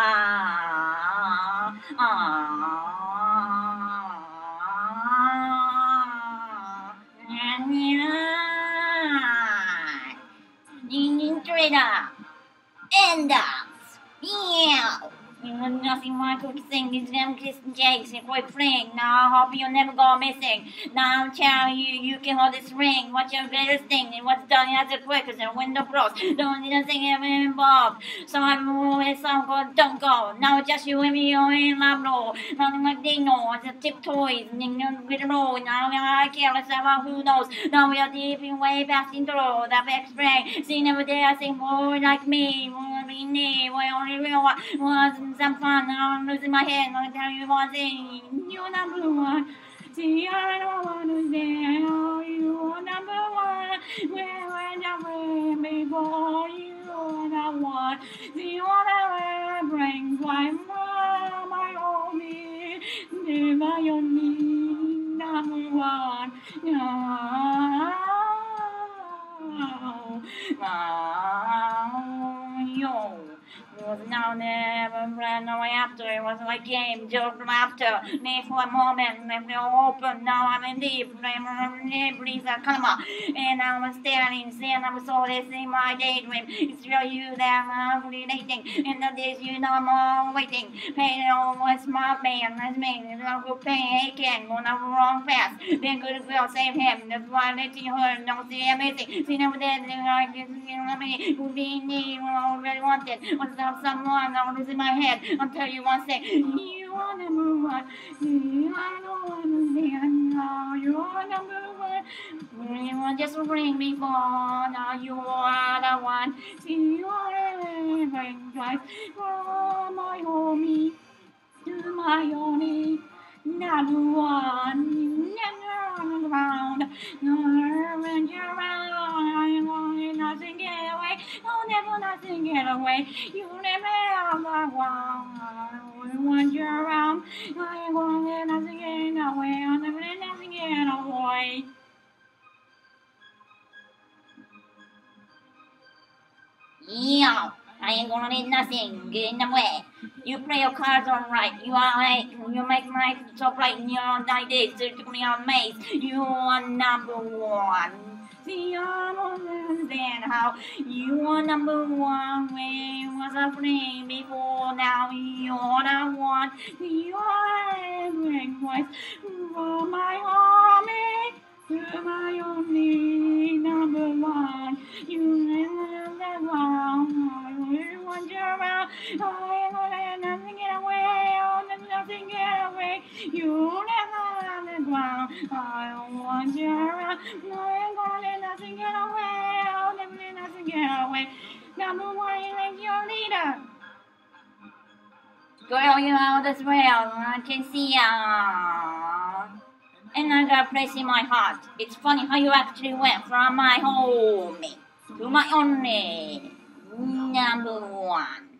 Ah, ah, and yeah. Trader. End up. Yeah. You have nothing more to sing is them kissing Jakes and quite frank. Now I hope you'll never go missing. Now I'm telling you, you can hold this ring. What's your greatest thing? And what's done as a quick as a window closed. Don't need nothing ever involved. So I'm always some called don't go. Now just you and me, you're in love, no. Nothing like know. It's a tiptoes. Now I careless about who knows. Now we are deep in way past into the back spring. See never dare sing more like me. More be me. We only real one was some fun. Now I'm losing my head. I'm tell you one thing. You're number one. See, I don't want to say, oh, you're number one. Where went I before you are the one? See, whatever brings my mom, my homie, never your need, number one. No, no, yo was now never away after. It was like game, joke, laughter. Me for a moment, left it open. Now I'm in deep, breeze are uh, come up. And I was staring, seeing I was all this in my daydream. It's real you that I'm relating. In the days you know I'm all waiting. Pain always my man, that's me. It's all good pain, aching, going on the wrong path. Then good girl save him. That's why I let you hurt. Don't see amazing. See never did, I guess you know me. Who be me, already wanted. What's up? someone, I'm losing my head. I'll tell you one thing. You are number one. I don't understand now. You are number one. You are just bring me for. Now you are the one. See, you are everything twice. Oh, my homie. To my only. Number one. Oh, never nothing get away. You never have my one. Want you around. I gonna let nothing get away. I'll never let nothing get away. Yeah. I ain't gonna let nothing get in the way. You play your cards all right. You are right. You make my top right. You're on like this. You took me on maze. You are number one. See, don't understand how you are number one. When was a friend before? Now you're the one. You are every voice for my army. I nothing get away. Oh, nothing get away. You never let ground. I don't want you around. I ain't gonna nothing get away. Oh, never nothing get away. Number one, you like your leader. Girl, you out as well. I can see ya and I got a place in my heart. It's funny how you actually went from my home to my only number one.